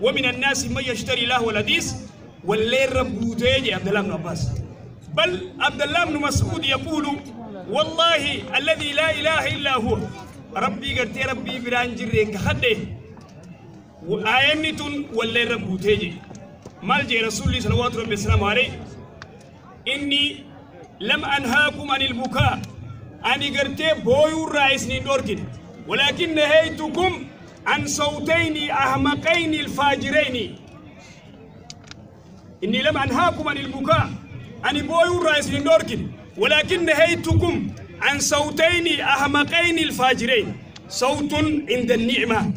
ومن الناس من يشتري له والحديث والليل ربوتي عبد الله بن عباس. بل عبد الله بن مسعود يقول والله الذي لا إله إلا هو. ربي قرتي ربي بران جرين كخده. وآينتون والليل ربوتي مال جي رسول الله صلوات ربي السلام عليه. إني لم أنهاكم عن البكاء. أني قرتي بويو الرئيس ندوركن ولكن نهيتكم عن صوتين أحمقين الفاجرين. إني لم أنهاكم عن البكاء أني بويو الرئيس ندوركن ولكن نهيتكم عن صوتين أحمقين الفاجرين. صوت عند النعمة.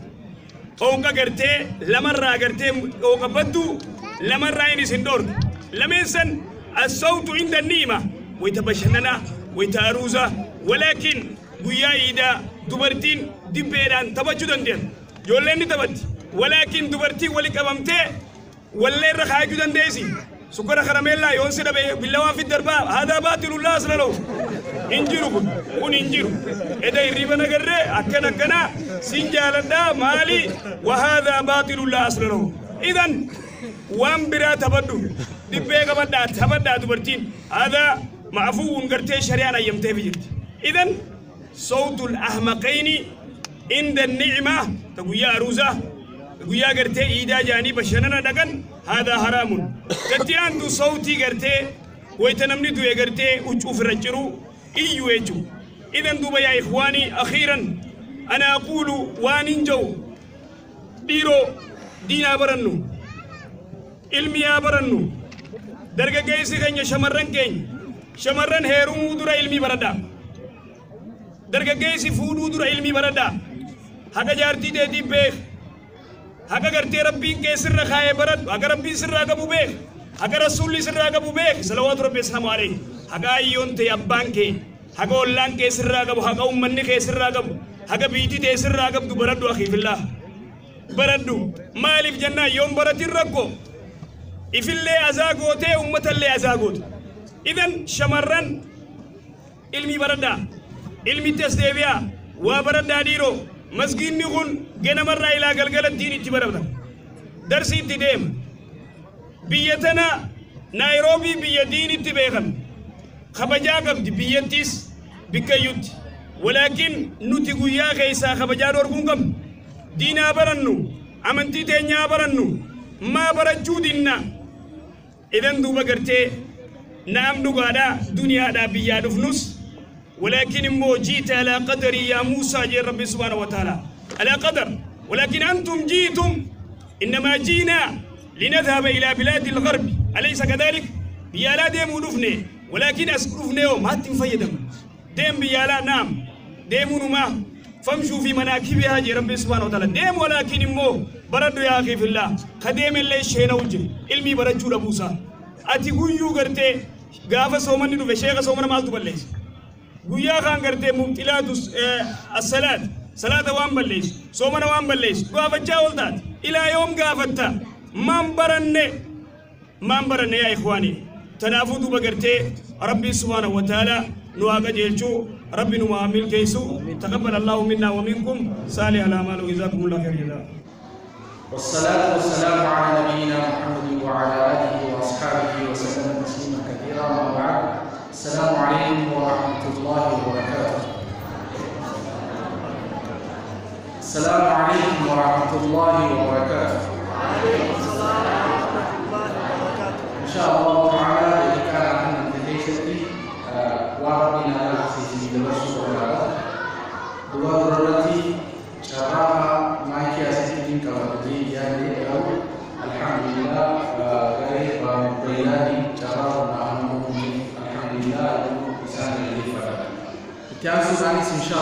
أو قرتي لمرة قرتي أو قبدو لمرة إني سندور لمنسن الصوت عند النعمة. ويتبشننا ويتأروزا ولكن guyyaa iidaa dubartiin dibbeedhaan taphachuu يولين دبت ولكن دبرتي ولي كممتي ولين رخايجو دنديسي سكر خرم الله يونس دبي بالله في الدرباء هذا باطل الله صلى الله انجيرو كون انجيرو اذا يريبا نغرر اكنا اكنا سنجال دا مالي وهذا باطل الله صلى الله اذن وان برا تبدو دبيغا بدا تبدا دبرتين هذا معفو ونغرتي شريانا يمتبجد اذن صوت الأحمقين عند النعمه تقويا أروزة تقويا قرتي إيدا جاني بشننا دقن هذا حرام قرتي عنده صوتي قرتي ويتنمني دوية قرتي وشوف رجرو إيو يجو إذن دوبا يا إخواني أخيرا أنا أقول وانين جو ديرو دينا برنو علمي برنو درجة كيسي كن شمرن كن شمرن هيرو مودرا علمي بردا dargaggeessi fuudhuu dura ilmi baradhaa Haga jaartii teetii beek haga gartee rabbiin kee sirra kaayee baradhu haga rabbiin sirraa qabu beek haga rasuulli sirraa qabu beek salawaatu rabbi islaamu alayhi haga ayyoon ta'e abbaan kee haga ollaan kee sirraa qabu haga ummanni kee sirraa qabu haga biitii ta'e sirraa qabdu baradhu akiifillaa baradhu maaliif jennaan yoon baratin rakko ifillee azaa gootee ummatallee azaa goote idan shamarran ilmi baradhaa ilmi tasdeebiyaa waa baradhaa dhiiroo masgiinni kun ganamarraa ilaa galgalattiin itti baratan darsi itti deema biyya tana naayiroobii biyya diinitti beekan kabajaa qabdi biyyattis bikkayyutti walaakin nuti guyyaa keessaa kabajaa dhorkuun qabnu diinaa barannu amantii teenyaa barannu maa barachuu dinna idan duuba gartee naam dhugaadhaa duniyaadhaa biyyaa dhufnus ولكن مو جيت على قدري يا موسى جي ربي سبحانه وتعالى. على قدر. ولكن أنتم جيتم إنما جينا لنذهب إلى بلاد الغرب. أليس كذلك؟ بيالا ديمو دفني ولكن أسكفني يوم. ما تنفيدم ديم بيالا نام ديمو نما. فامشوا في مناكبها جي ربي سبحانه وتعالى. ديم ولكن مو برد يا أخي في الله. خديم اللي شينا وجري علمي برجو لبوسا. أتي قيو قرتي. غافة سومني دو شيخ سومنا مالتو بليس guyyaa kaan gartee mubxilaatu assalaat salaata waan balleessu soomana waan balleessu gaafachaa ol taate ilaa yoom gaafatta maan baranne maan baranne yaa ikhwaanii tanaafuu duuba gartee rabbii subhaanahu wa ta'aalaa nu haa qajeelchuu rabbi nu haa milkeessu taqabbal allahu minna wa minkum saalih alaamal jazaakum allah khayr jazaa والصلاة والسلام على نبينا محمد وعلى آله وأصحابه وسلم تسليما كثيرا وما بعد السلام عليكم ورحمة الله وبركاته السلام عليكم ورحمة الله وبركاته. إن شاء الله تعالى إذا كان عندنا تدريسة وربنا لا في درس ولا دوا ضرورتي شراها ما كي أسيتين كوالدي يعني الحمد لله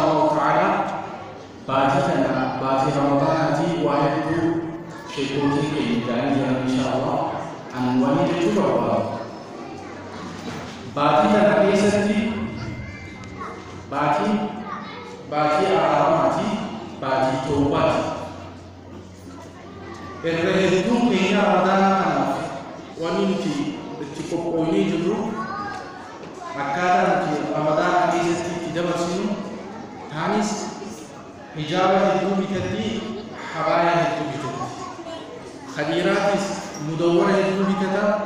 الله تعالى. bagi Ramadan haji wahai ibu Ibu Siti dan yang insya Allah Anwani itu juga Allah Bagi dan Abi Sesti Bagi Bagi Aram Haji Bagi Tawad Ibu itu punya Ramadan Wanita cukup ini dulu Akan Ramadan Abi Sesti tidak bersinu Tanis حجابه الدوبي تدي حبايا الدوبي تدي خديرات مدورة الدوبي تدا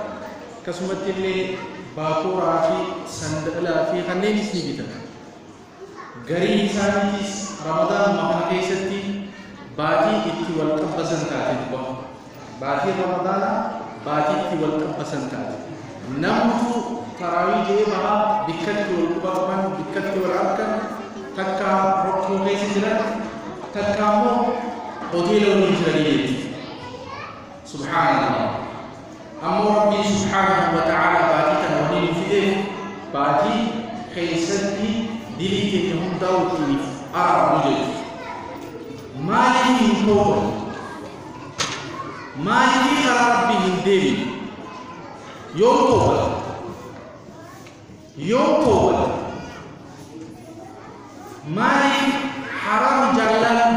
كسمت اللي باكو رافي سندلا في غنين اسمي بيتا غري انساني رمضان مهما كيستي. باتي اتي والقب سنتاتي باتي رمضان باتي اتي والقب سنتاتي. نمتو تراوي جيبها بكتو والقبقبن بكتو والعبكن سبحان الله. أمو ربي سبحانه وتعالى باتي تنوني في إيه؟ باتي خيسدي دليتي تهم دوتي أرى مجد. ما لدي هنطور ما لدي ربي هنديري يوم طوبة يوم طوبة mari haram jalan.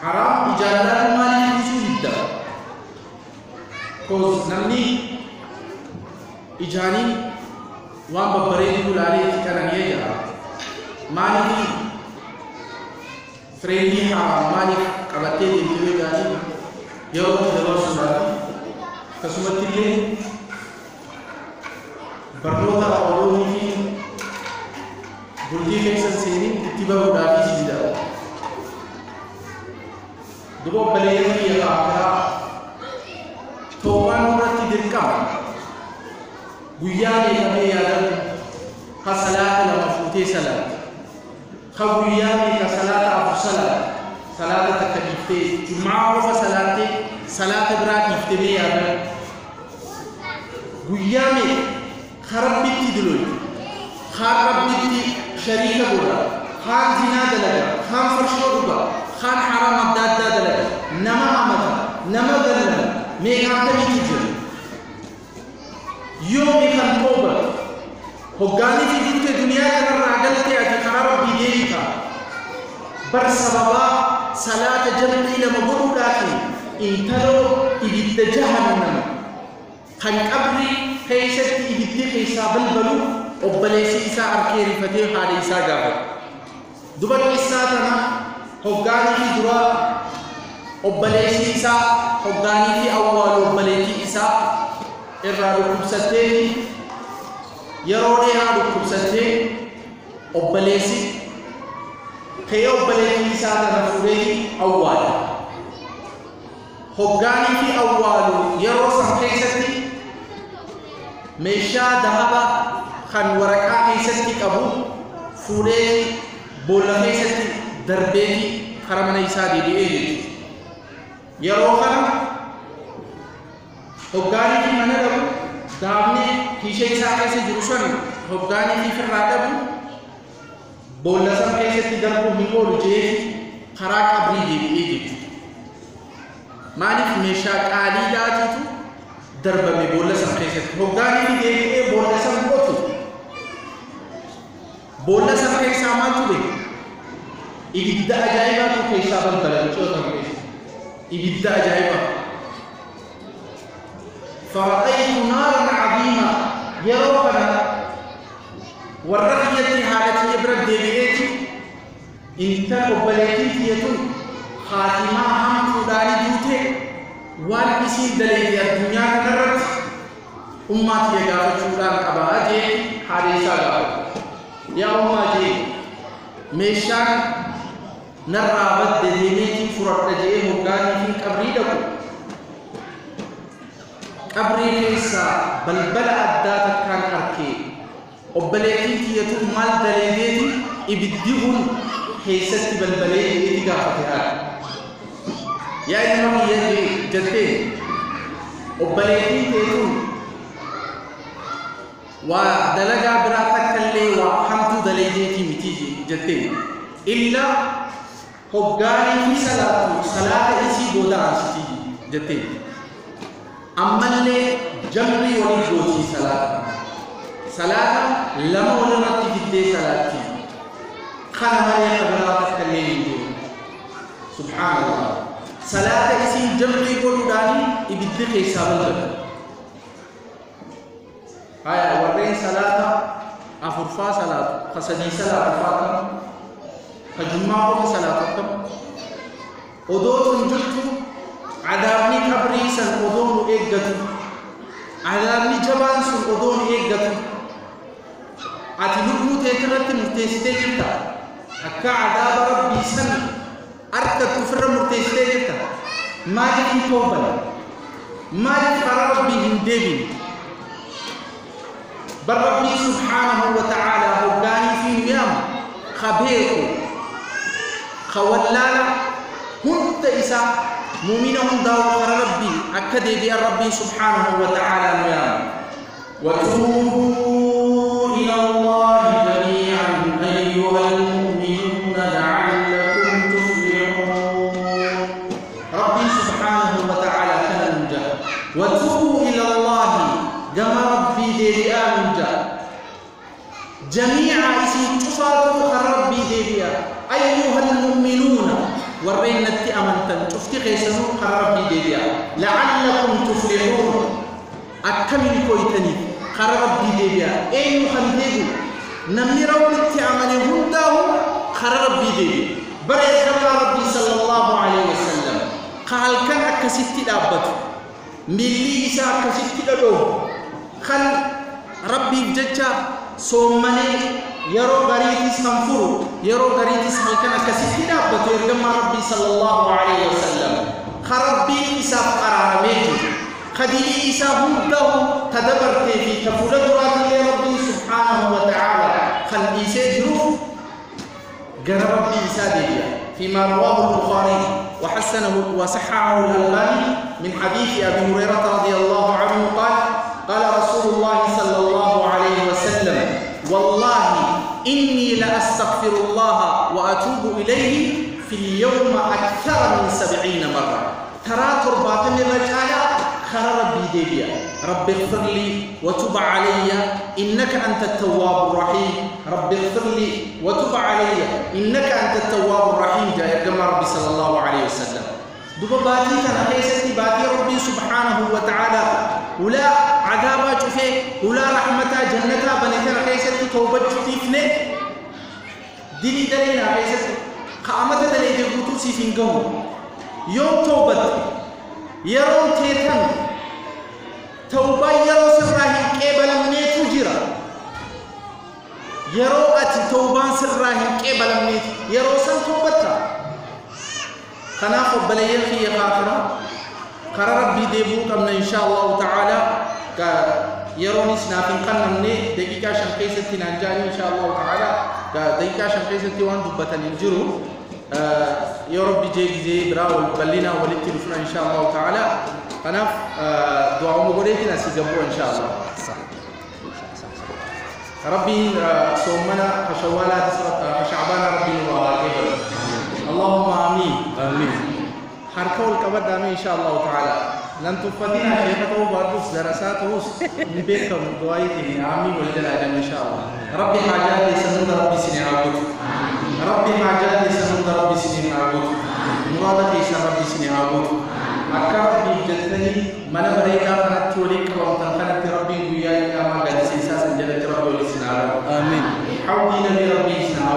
Haram jalan mali kusudda cause namni ijani waan babbareedu laalee kananii jira maaliif fireendii haram maaliif qabattee deemtee gaarii yeroo dabarsuudhaaf akkasumatti illee barnoota bultii keessan seenii itti baruudhaafis jira duba obboleeyyan biyya kaafiraa toobaan irratti dirqama guyyaa beekamee yaadatu ka salaata lama fuutee salaata ka guyyaa beeka salaata afur salaata salaata takka dhiiftee jummaa qofa salaattee salaata biraa dhiiftemee yaadatu guyyaa meeqa ka rabbitti diloy kaan rabbitti shariika godha kaan zinaa dalaga kaan farshoo dhuga kaan haram adda addaa dalaga nama amata nama gallana meeqaatamitti jira yoomi kan tooba hoggaanii fi duute duniyaa kanarraa galtee ati karaa rabbii deemita bar sababaa salaata jam'ii obboleessi isaa arkee rifatee haadha isaa gaafate dubarri isaa tana hoggaanii fi duraa obboleessi isaa hoggaanii fi awwaalu obboleettii isaa irraa dhukkubsattee yeroo dheeraa dhukkubsattee obboleessi ka'ee obboleettii isaa tana fuudhee awwaala hoggaanii fi awwaalu yeroo san keessatti meeshaa dahaba kan waraqaa keessatti qabu fuudhee boolla keessatti darbeeti kara mana isaa deebi'ee jechuudha yeroo kana hoggaanii fi mana dhabu daafnee kiishee isaa keessa jiru san hoggaanii fi firraa dhabu boolla san keessatti darbuu hin oolu jee karaa qabrii deebi'ee jechuudha maaliif meeshaa qaalii laatiitu darbame boolla san keessatti hoggaanii fi deebi'ee boolla san qotu boolla san keessaa maaltu beeku ibidda ajaa'ibaatu keessaa balbala mucoota keessa ibidda ajaa'ibaa فرأيت نارا عظيمة يروفنا والرقية حالتي إبرد ديبيتي إنت أبليتي تيتون خاتمة هم فداني دوتي وان اسم دليل الدنيا كنرت أماتي يغافة شوران قباجي حادثة غافة يا أمتي مشا نرابط ديني في فرط تجيه مكاني في قبري دكو. قبري ليسا بل بل عدات كان أركي. وبلكي تيتو مال دليني إبديهن حيثت بل بلين إتقا فتحا يا إمام يهدي جدين وبلكي تيتو waa dalagaa biraa takkallee waa hamtuu daleedeeti miti jettee illa hoggaanii fi salaatu salaata isii booda aansiti jettee ammallee jamri walii gootii salaata salaata lama walirratti fiddee salaatti kana malee kabiraa takkallee hin jiru subhaanallah salaata isiin jamrii godhuudhaan ibiddi keessaa ka sadii salaatu faatan ka jummaa qofa salaatu akkam odoo tun jirtu عذابني قبري سن أدون إيقتو عذابني جبان سن أدون إيقتو أتي لبو تيترت مرتيستي جبتا أكا عذاب ربي سن. أركت كفر مرتيستي جبتا ما يكي توبا ما يكي ربي هندبين بل ربي سبحانه وتعالى هداني في يوم خبيركم. خولالا هند إسا مؤمنهم داو ربي أكد بي ربي سبحانه وتعالى نيام وتوبوا أمنتن شفتي خيسنو ربي دي لعلكم تفلحون. أكمل كويتني. ربي دي أي خلديو نمي رولتي أمني هنداه ربي دي بريد كما ربي صلى الله عليه وسلم. قال كان أكسيتي دابت ملي إسا أكسيتي دابت kan rabbiif jecha soommanee يرو دريتي سنفور يرو دريتي سحلكنا كسي كده بطير جمع ربي صلى الله عليه وسلم. خربي إساء قرار ميجو. خديلي إساء هنده تدبر تيفي كفولة راتي ربي سبحانه وتعالى. خل إساء جروف جرى ربي إساء فيما رواه البخاري وحسنه وصححه الألباني من حديث أبي هريرة رضي الله عنه قال قال رسول الله صلى الله عليه وسلم والله إني لأستغفر الله وأتوب إليه في اليوم أكثر من سبعين مرة. ترى تربات من الرجال خر ربي ديبيا. رب اغفر لي وتب علي إنك أنت التواب الرحيم. رب اغفر لي وتب علي إنك أنت التواب الرحيم. جاء كما ربي صلى الله عليه وسلم. دوبا باتي كان ليست باتي ربي سبحانه وتعالى. ولا عذابا شوفي ولا رحمتا جنتا بنتنا ليست توبة شوفيفني ديني دلينا ليست قامت دليل دبوتو سيفين قوم يوم توبة. يرون تيتن. توبة يرو سراهي قبل منيتو جرا يرو أتي توبان سراهي قبل منيت. يرو سن توبتا خناف بليل في يقافنا قرار ربي ديبو كمنا إن الله تعالى كا يروني سنافين قنمني دقيقة شنقيسة تنانجاني إن شاء الله تعالى كا دقيقة شنقيسة تيوان دبتا ننجرو آه يا رب جيك زي برا والبلنا ولتي رفنا إن شاء الله تعالى آه دعاء مغريتنا سيقبو إن شاء الله ربي صومنا فشوالا فشعبانا ربي وعاقبه اللهم آمين آمين حركه الكبد إن شاء الله تعالى لن تفتنا شيخته وبردس درساته من بيتكم دعائته آمين والجلال إن شاء الله ربي حاجاتي سنود ربي سني عبود ربي حاجاتي سنود ربي سني عبود مرادتي سن ربي سني عبود أكا ربي جتني من بريكا فنت وليك ومتن فنت ربي ويا إلى ما قد سيساس جلت ربي ولسنا آمين حوضي نبي ربي سنة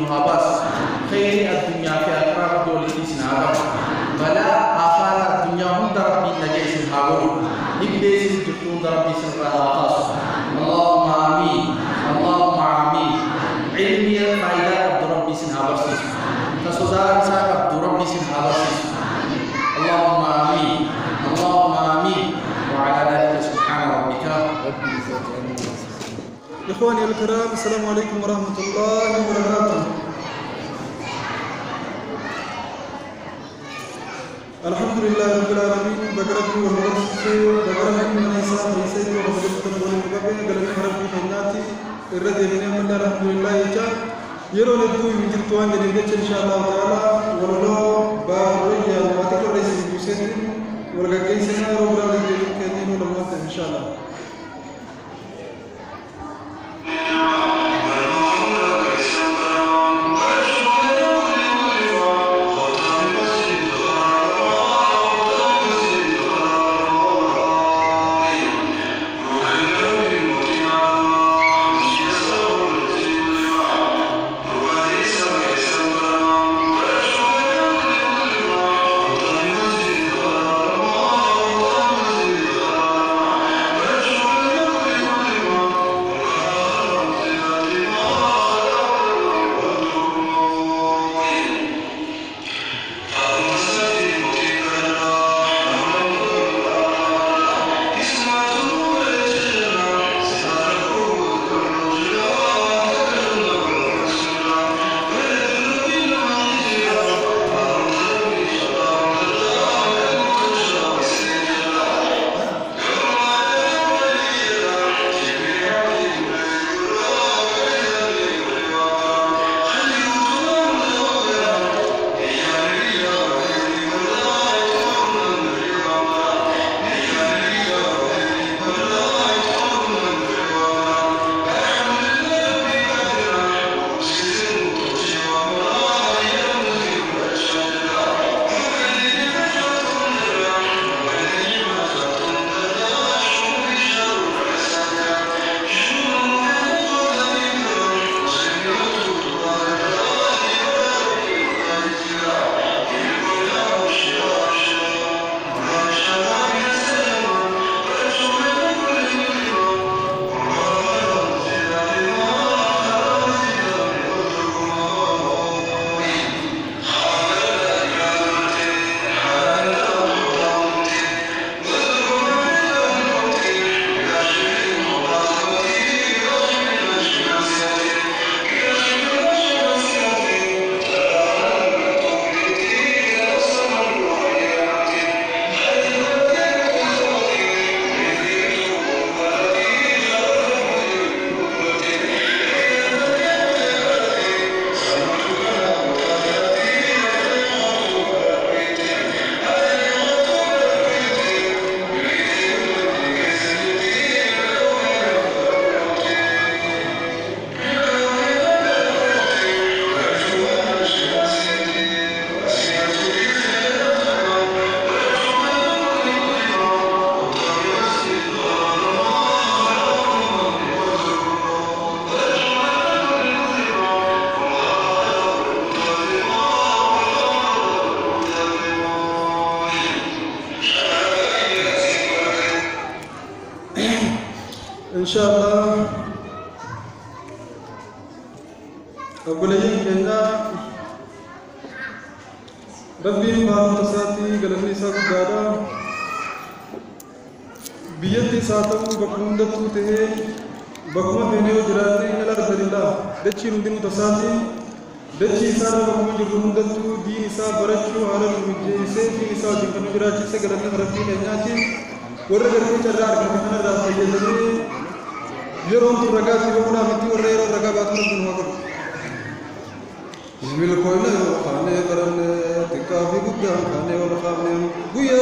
رب تدين مهاباس خير الدنيا إخواني الكرام السلام عليكم ورحمة الله وبركاته. الحمد لله رب العالمين بكرة والمرسل بكرة من إنسان ويسير ومجد تنبول المقابل قال من ربي حيناتي الرد من يوم الله الحمد لله يجا. yeroo hedduu hin jirtu waan jedheef jecha insha allahu ta'ala walaloo baarrayyaa maatii qorra isin buuseetti wal gaggeessinaa yeroo biraa waliin jedhu kennuu इंशाल्लाह अब्बल ये कहना रब्बी बाबत साथी गलनी सा गुजारा बियति सातम बकुंदतु तेहे बकुमा मेने उजराते नलर सरिला दच्ची रुदिनु तसाती दच्ची सारा बकुमा जो रुंदतु दीन सा बरच्चु हारम मुझे इसे दीन सा जिकनु जराची से गलनी रब्बी कहना ची वर्ग करके चर्चा करके रात ये ज़रूरी yeroon ragazzi bakuna miti warra yeroo ragaa baatuma sun waa godhu. Bismilkoyna yoo kaanee qaranne xiqqaa fi guddaan kaanee wal kaanee guyyaa